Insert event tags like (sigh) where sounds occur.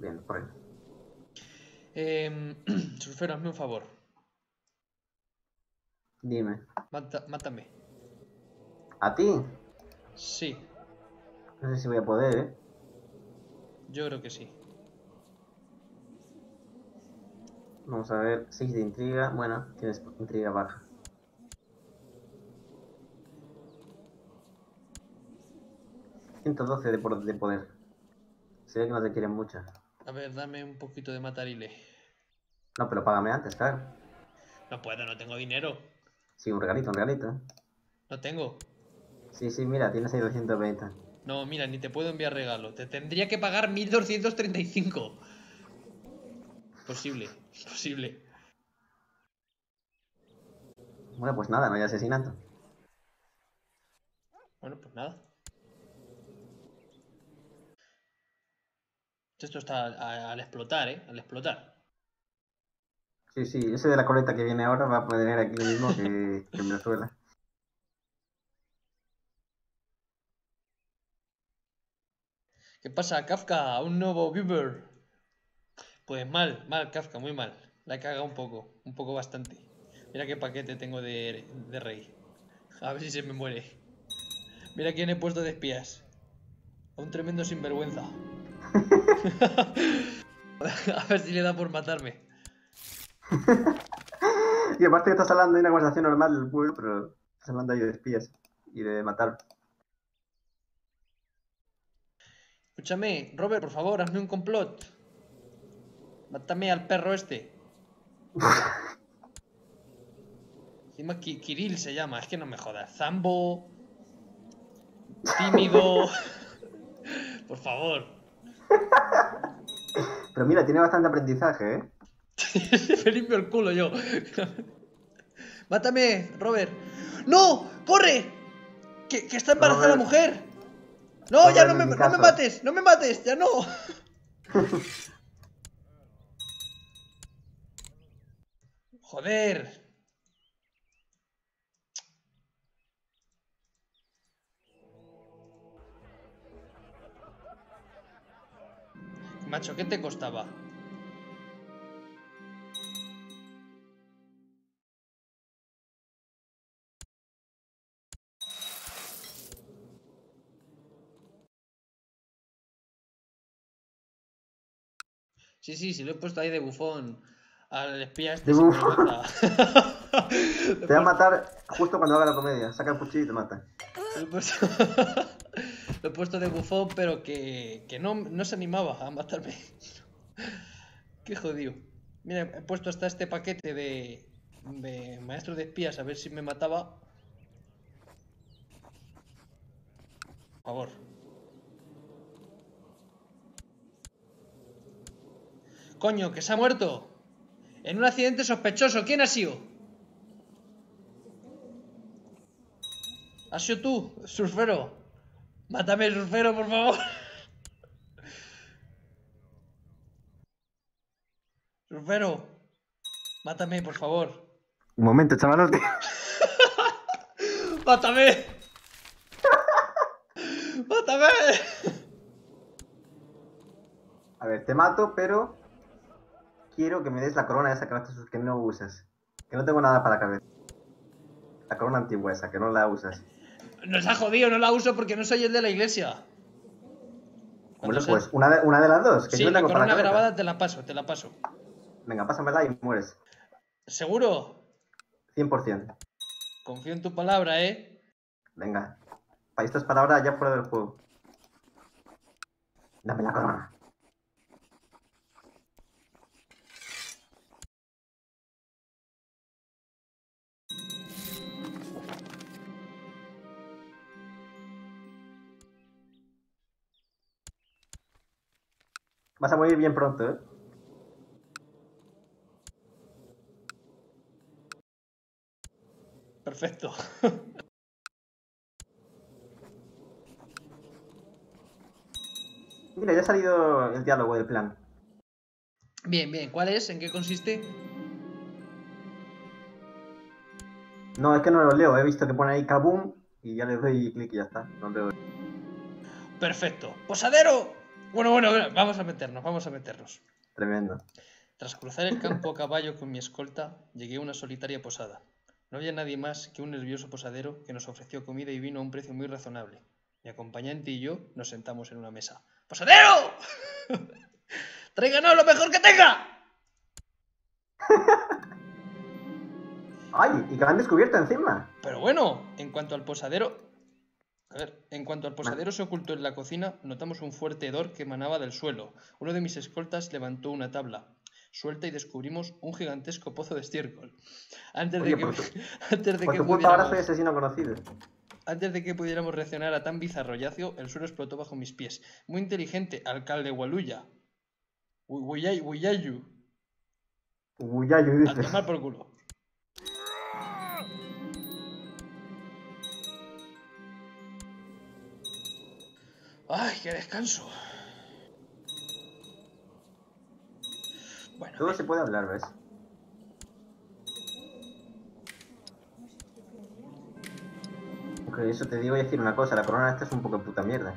Bien, por ahí. Eh, surfero, hazme un favor. Dime. Mata- mátame. ¿A ti? Sí, No sé si voy a poder, ¿eh? yo creo que sí. Vamos a ver. 6 de intriga. Bueno, tienes intriga baja. $112 de, de poder. Se ve que no te quieren mucho. A ver, dame un poquito de matarile. No, pero págame antes, claro. No puedo, no tengo dinero. Sí, un regalito, un regalito. No tengo. Sí, sí, mira, tienes ahí 220. No, mira, ni te puedo enviar regalo. Te tendría que pagar 1235. Posible, (laughs) posible. Bueno, pues nada, no hay asesinato. Bueno, pues nada. Esto está al explotar, ¿eh? Al explotar. Sí, sí, ese de la coleta que viene ahora va a poder aquí lo mismo que, (laughs) que en Venezuela. ¿Qué pasa, Kafka? Un nuevo viewer. Pues mal, mal, Kafka, muy mal. La he cagado un poco, un poco bastante. Mira qué paquete tengo de, de rey. A ver si se me muere. Mira quién he puesto de espías. A un tremendo sinvergüenza. (laughs) A ver si le da por matarme. Y aparte que estás hablando de una conversación normal del pueblo, pero estás hablando ahí de espías y de matar. Escúchame, Robert, por favor, hazme un complot. Mátame al perro este. (laughs) Encima Ki- Kirill se llama, es que no me jodas. Zambo. Tímido. (laughs) Por favor. Pero mira, tiene bastante aprendizaje, ¿eh? (laughs) me limpio el culo yo. Mátame, Robert. ¡No! ¡Corre! Que, que está embarazada la mujer. No, ya no me, no me mates, no me mates, ya no. (laughs) Joder. Macho, ¿qué te costaba? Sí, sí, sí, lo he puesto ahí de bufón al espía este. De bufón. (laughs) Te va a matar justo cuando haga la comedia. Saca el cuchillo y te mata. Lo he puesto, (laughs) lo he puesto de bufón, pero que, que no, no se animaba a matarme. (laughs) Qué jodido. Mira, he puesto hasta este paquete de, de maestro de espías a ver si me mataba. Por favor. Coño, que se ha muerto. En un accidente sospechoso. ¿Quién ha sido? ¿Has sido tú, surfero? Mátame, surfero, por favor. Surfero, mátame, por favor. Un momento, chavalote. ¡Mátame! ¡Mátame! A ver, te mato, pero quiero que me des la corona esa que no, que no usas. Que no tengo nada para la cabeza. La corona antigua esa, que no la usas. Nos ha jodido, no la uso porque no soy el de la iglesia. Bueno, pues una de, una de las dos. Que Sí, yo la corona cabeza. grabada te la paso, te la paso. Venga, pásamela y mueres. ¿Seguro? 100%. Confío en tu palabra, ¿eh? Venga. Para estas palabras ya fuera del juego. Dame la corona. Vas a morir bien pronto, ¿eh? Perfecto. (laughs) Mira, ya ha salido el diálogo del plan. Bien, bien. ¿Cuál es? ¿En qué consiste? No, es que no lo leo. He visto que pone ahí kaboom y ya le doy clic y ya está. No leo. Perfecto. ¡Posadero! Bueno, bueno, vamos a meternos, vamos a meternos. Tremendo. Tras cruzar el campo a caballo con mi escolta, llegué a una solitaria posada. No había nadie más que un nervioso posadero que nos ofreció comida y vino a un precio muy razonable. Mi acompañante y yo nos sentamos en una mesa. ¡Posadero! (laughs) ¡Tráiganos lo mejor que tenga! (laughs) ¡Ay! Y que lo han descubierto encima. Pero bueno, en cuanto al posadero. A ver, en cuanto al posadero se ocultó en la cocina, notamos un fuerte hedor que emanaba del suelo. Uno de mis escoltas levantó una tabla suelta y descubrimos un gigantesco pozo de estiércol. Antes de que, por tu- (laughs) antes de Por que tu culpa ahora pudiéramos- soy asesino conocido. Antes de que pudiéramos reaccionar a tan bizarro yacio, el suelo explotó bajo mis pies. Muy inteligente, alcalde Waluya. Uyayu A dices. tomar por culo. ¡Ay, qué descanso! Bueno, Todo se puede hablar, ¿ves? Aunque eso te digo, voy a decir una cosa, la corona esta es un poco puta mierda.